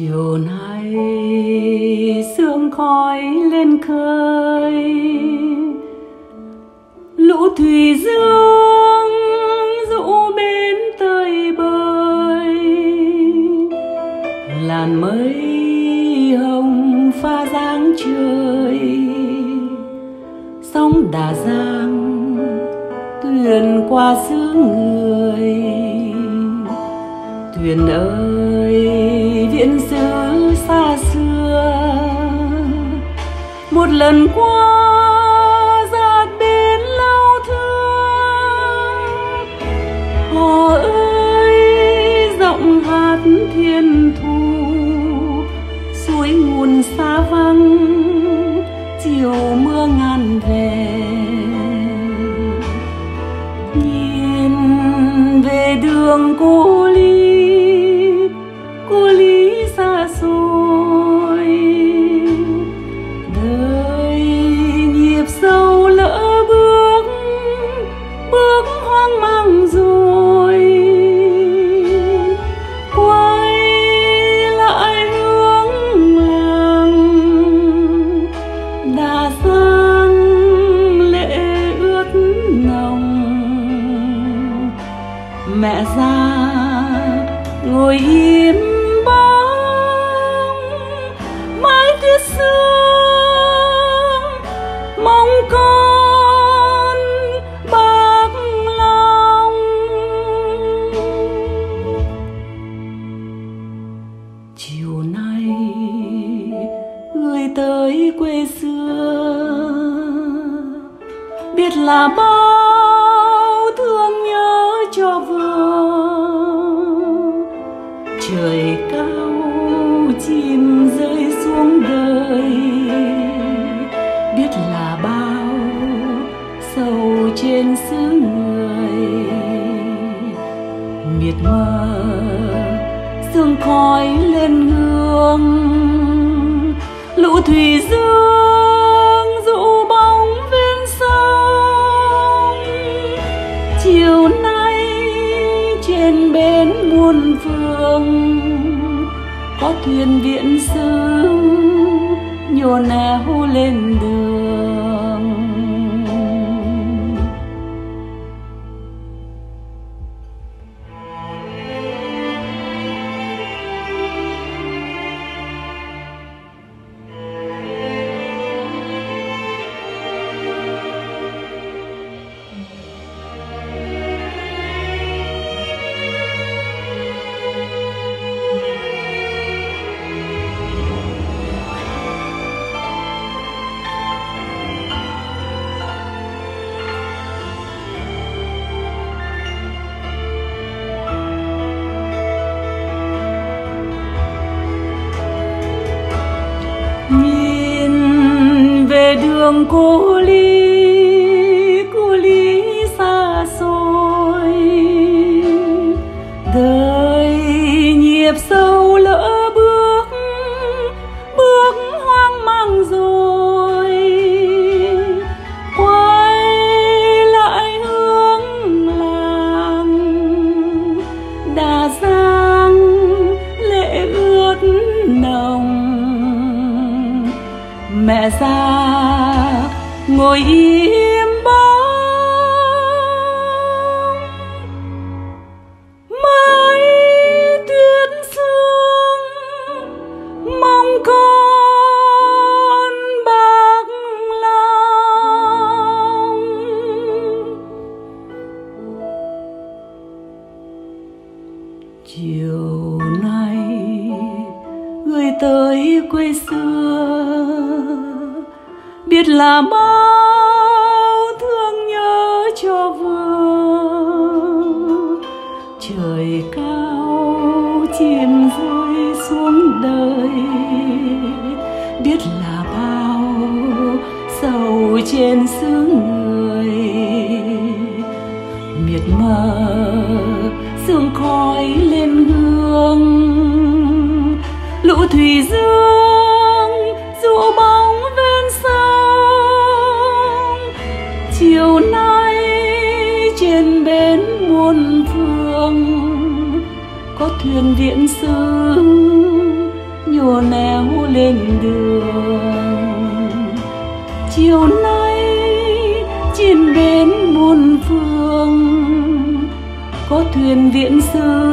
chiều nay sương khói lên khơi, lũ thủy dương rũ bên tơi bơi làn mây hồng pha dáng trời, sóng đà giang thuyền qua xứ người thuyền ơi, viễn xứ xa xưa. Một lần qua giạt bên lâu thương. Hò ơi, giọng hát thiên thu, suối nguồn xa vắng, chiều mưa ngàn về. Nhìn về đường cô ly hoang mang rồi. Quay lại hướng làng đà sang lệ ướt nồng. Mẹ già ngồi im là bao thương nhớ cho vừa trời cao chim rơi xuống đời. Biết là bao sầu trên xứ người. Miệt mờ, sương khói lên hương lũ thủy dương muôn phương có thuyền viện xứ nhồn neo lên đường. Đường cô ly cô ly xa xôi. Đời nhịp sâu lỡ bước bước hoang mang rồi. Quay lại hướng làng, đà giang lệ ướt nồng. Mẹ già ngồi im bóng. Mái tuyết sương mong con bạc lòng. Chiều nay người tới quê xưa biết là bao thương nhớ cho vừa trời cao chim rơi xuống đời. Biết là bao sầu trên xứ người. Miệt mờ sương khói lên hương lũ thủy dương dụ bao có thuyền điện sư chiều néo lên đường chiều nay trên bến muôn phương, có thuyền viễn sư.